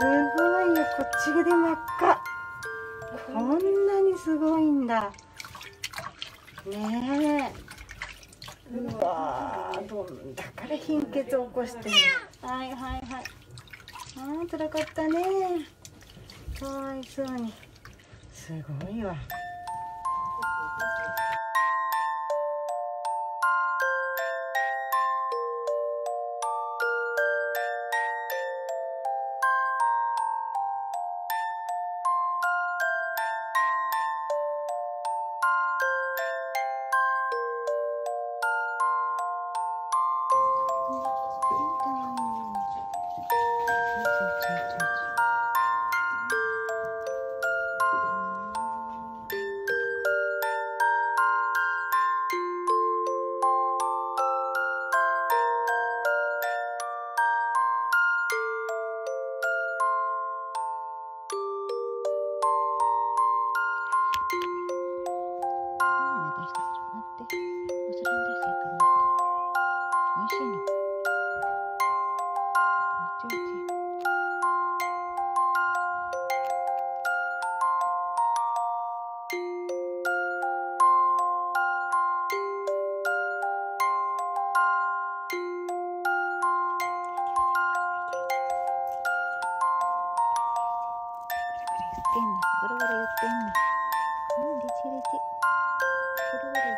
ごいよこっちで真っ赤。こんなにすごいんだ。ねえ。うわーどんだから貧血を起こしてるはいはいはい。ああ辛かったね。かわいそうに。すごいわ。美しいな。っ。てんの。ゴロゴロ言ってんの。うん、レチチ。ゴロゴロ